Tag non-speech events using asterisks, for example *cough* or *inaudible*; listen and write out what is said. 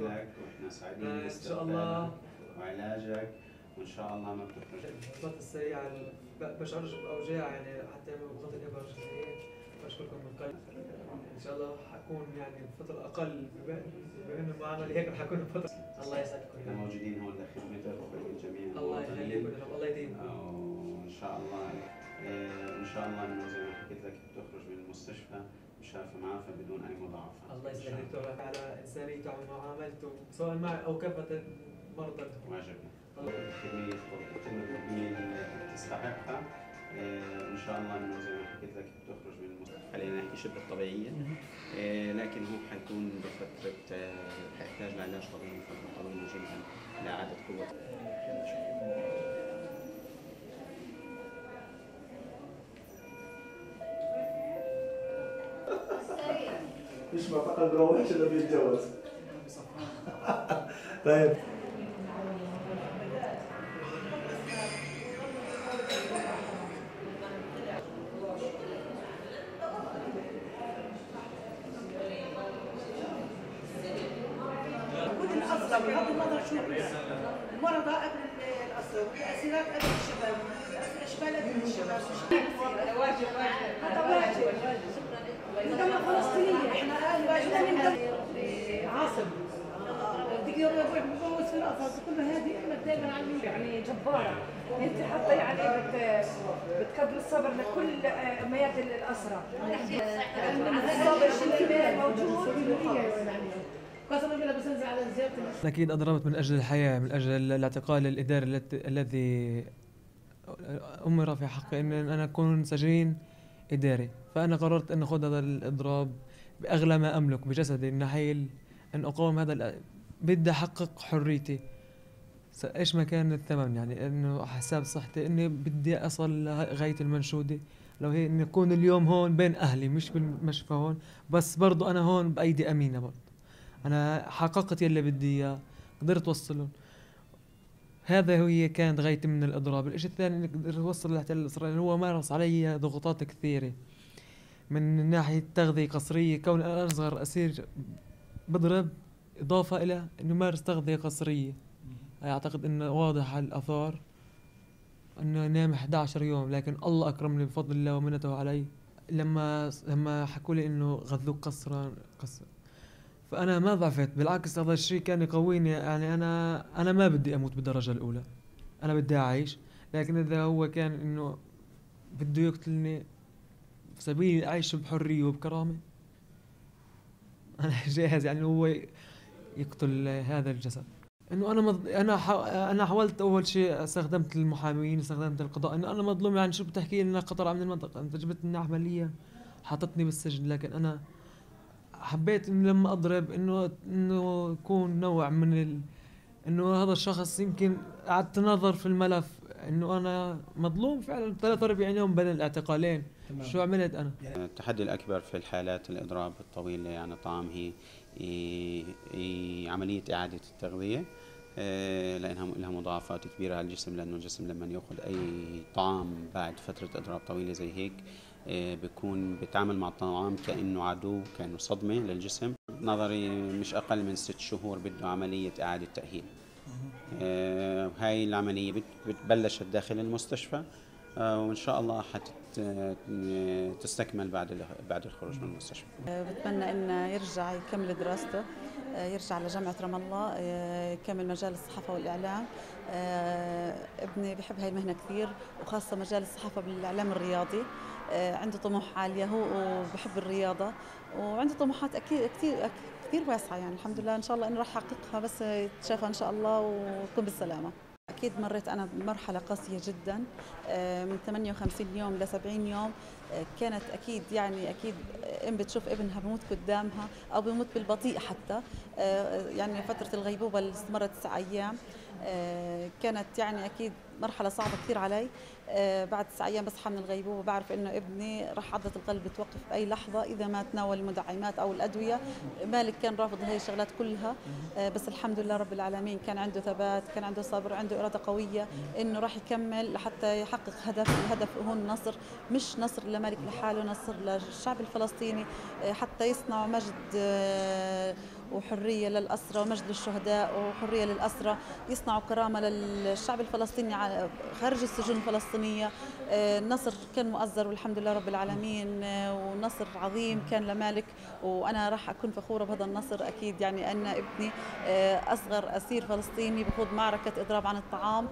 لك وإحنا سعيدين آه، إن شاء الله. وعلاجك وإن شاء الله ما بتخرج الفترة السريعة ال- ب- بشعرش بأوجاع يعني حتى بضغط الإبر هيك بشكركم من قلب إن شاء الله حكون يعني بفترة أقل بما إنه معنا هيك رح أكون بفترة. الله يسعدكم إحنا موجودين هون لخدمتك ولجميع الله يخليكم الله يديمكم وان شاء الله. آه، إن شاء الله إنه زي ما حكيت لك بتخرج من المستشفى مشافى معافى بدون أي مضاعفات. الله يسعدك دكتور. على إنسانيته ومعاملته سواء معي أو كافة المرضى واجبنا تتم الخدمة اللي تستحقها. آه، إن شاء الله إنه زي ما حكيت لك بتخرج من المستشفى. خلينا نحكي شبه طبيعية. آه، لكن هو حيكون بفترة آه، حيحتاج لعلاج طبيعي طويلة جدا لإعادة مش معتقد بروحش إلا بيتجوز *laughs* طيب. بغض النظر شو المرضى قبل الأسرى والأسيرات قبل الشباب. الأشبال قبل الشباب. واجب واجب. هذا واجب. ندولة فلسطينية القصص كل هذه إحنا دائما عاملين يعني جبارة. أنت حتى يعني بت بتقدر الصبر لكل آه، ميادين الأسرة الصبر اللي موجود قسما بالله بس انزل على زيارة أكيد أضربت من أجل الحياة من أجل الاعتقال الإداري الذي أمر في حقي أن أنا أكون سجين إداري. فأنا قررت أن أخذ هذا الإضراب بأغلى ما أملك بجسدي النحيل أن أقاوم هذا بدي أحقق حريتي. إيش ما كان الثمن؟ يعني إنه حساب صحتي إني بدي أصل لغاية المنشودة. لو هي إني أكون اليوم هون بين أهلي مش بالمشفى هون بس برضو أنا هون بأيدي أمينة برضو. أنا حققت يلي بدي إياه قدرت اوصلهم هذا هي كانت غايتي من الإضراب. الإشي الثاني إني قدرت اوصل للاحتلال الاسرائيلي هو مارس علي ضغوطات كثيرة. من ناحية تغذية قسريه كون أنا أصغر أسير بضرب إضافة إلى إنه مارس تغذية قسريه أعتقد إنه واضح على الآثار إنه نام 11 يوم لكن الله اكرمني بفضل الله ومنته علي. لما لما حكوا لي إنه غذوك قسرا قسر فأنا ما ضعفت. بالعكس هذا الشيء كان يقويني. يعني أنا أنا ما بدي أموت بالدرجة الأولى. أنا بدي أعيش. لكن إذا هو كان إنه بده يقتلني في سبيل أعيش بحرية وبكرامة *laughs* أنا جاهز. يعني هو يقتل هذا الجسد. إنه أنا مض... أنا ح... أنا حاولت أول شيء استخدمت المحامين استخدمت القضاء. إنه أنا مظلوم يعني شو بتحكي؟ انك قطر من المنطقة. انت جبتني عمليا حاطتني بالسجن. لكن أنا حبيت انه لما أضرب إنه إنه يكون نوع من ال... إنه هذا الشخص يمكن قعدت نظر في الملف. إنه أنا مظلوم فعلا. 43 يوم بين الاعتقالين. شو عملت أنا؟ التحدي الأكبر في الحالات الإضراب الطويلة عن الطعام هي عملية إعادة التغذية آه، لأنها لها مضاعفات كبيرة. على الجسم لأنه الجسم لما يأخذ أي طعام بعد فترة إضراب طويلة زي هيك آه، بيكون بيتعامل مع الطعام كأنه عدو كأنه صدمة للجسم. نظري مش أقل من ست شهور بده عملية إعادة تأهيل. آه، هاي العملية بت- بتبلشت داخل المستشفى آه، وإن شاء الله حتستكمل بعد ال- بعد الخروج من المستشفى. بتمنى انه يرجع يكمل دراسته آه، يرجع لجامعة رام الله آه، يكمل مجال الصحافة والإعلام. آه، ابني بحب هاي المهنة كثير وخاصة مجال الصحافة بالإعلام الرياضي. آه، عنده طموح عالية هو وبحب الرياضة وعنده طموحات أكيد كثير كثير واسعة يعني الحمد لله. إن شاء الله إنه راح يحققها بس يتشافى إن شاء الله ويكون بالسلامة. أكيد مريت أنا بمرحلة قاسية جدا آه، من 58 يوم ل 70 يوم. كانت أكيد يعني أكيد أم بتشوف ابنها بموت قدامها أو بموت بالبطيء حتى آه، يعني فترة الغيبوبة اللي استمرت تسع أيام آه، كانت يعني أكيد مرحلة صعبة كثير علي. آه، بعد تسع أيام بصحى من الغيبوبة بعرف إنه ابني راح عضله القلب توقف بأي لحظة إذا ما تناول المدعمات أو الأدوية مالك كان رافض هاي الشغلات كلها. بس الحمد لله رب العالمين كان عنده ثبات كان عنده صبر عنده إرادة قوية إنه راح يكمل لحتى يحقق هدف الهدف هو النصر مش نصر لمالك لحاله نصر للشعب الفلسطيني آه، حتى يصنعوا مجد آه، وحرية للاسرى ومجد للشهداء وحرية للاسرى يصنعوا كرامة للشعب الفلسطيني خارج السجون الفلسطينية. آه، النصر كان مؤزر والحمد لله رب العالمين آه، ونصر عظيم كان لمالك. وأنا راح أكون فخورة بهذا النصر أكيد يعني أن ابني آه، أصغر أسير فلسطيني بخوض معركة إضراب عن الطعام.